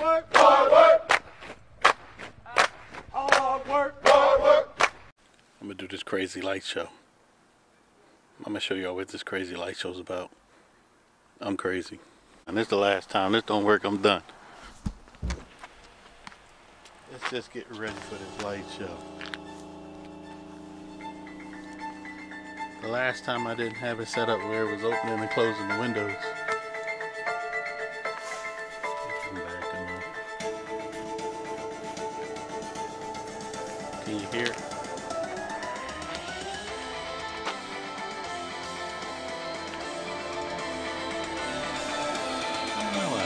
Work. Hard work. Hard work. Uh, hard work. I'm gonna do this crazy light show. I'm gonna show y'all what this crazy light show's about. I'm crazy. And this is the last time. This don't work, I'm done. Let's just get ready for this light show. The last time I didn't have it set up where it was opening and closing the windows. Can you hear? Why.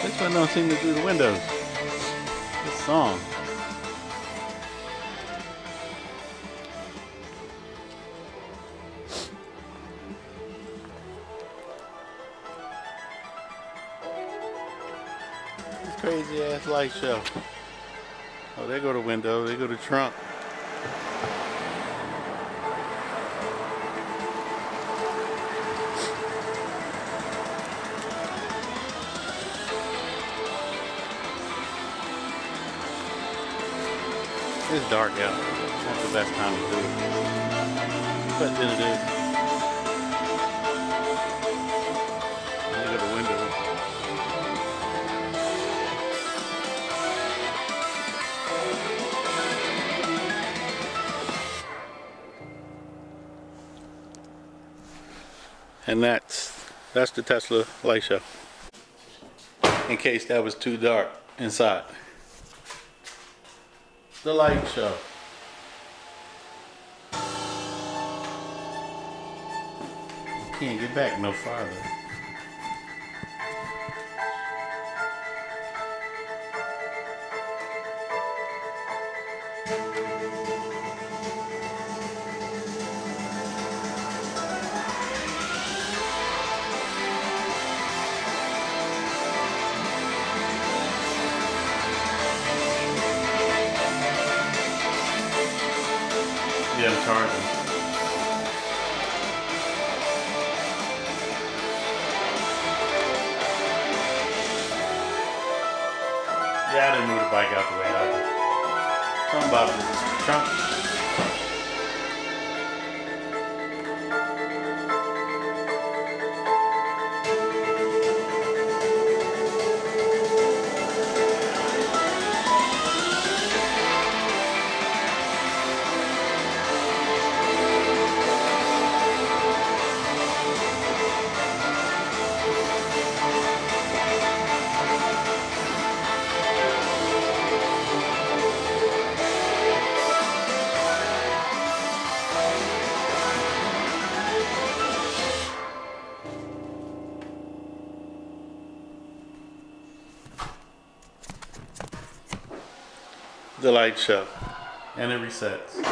Uh, this one don't seem to do the windows. This song. This crazy ass light show. Oh, they go to window, they go to trunk. It's dark out. That's the best time to do it. But then it is. And that's that's the Tesla light show. In case that was too dark inside. The light show. Can't get back no farther. Charging. Yeah, I didn't move the bike out the way I. Something about the trunk. The light show. And it resets.